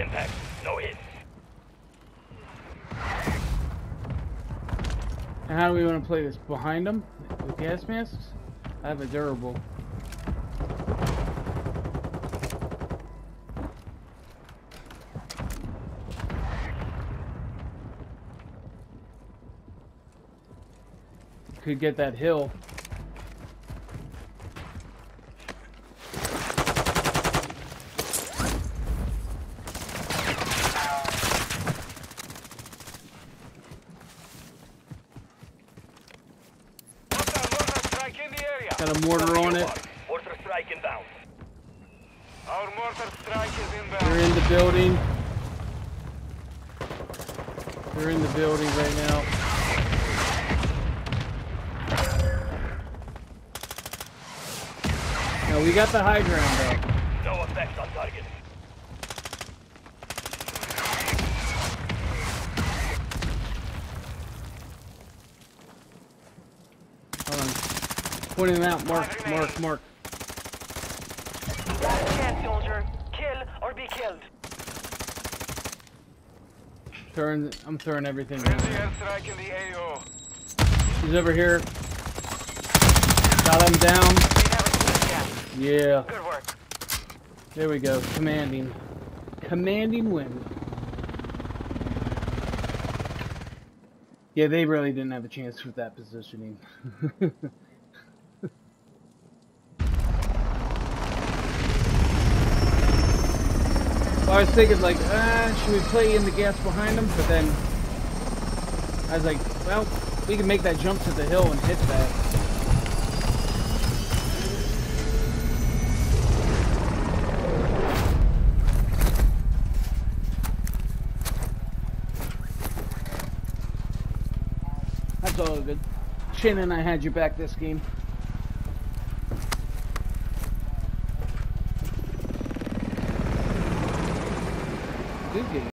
impact. No hit. And how do we want to play this? Behind them? With gas masks? I have a durable. Could get that hill. Mortar strike in the area. Got a mortar on it. Mortar strike inbound. Our mortar strike is They're in the building. They're in the building right now. Now we got the high ground though. No effects on target. Hold on. Pointing them out. Mark, mark, mark. Last chance, soldier. Kill or be killed. Throwing, I'm throwing everything. He's over here. Got him down. Yeah. Good work. There we go. Commanding. Commanding win. Yeah, they really didn't have a chance with that positioning. I was thinking like, ah, should we play in the gas behind them? But then I was like, well, we can make that jump to the hill and hit that. That's all good. And I had you back this game. Good game.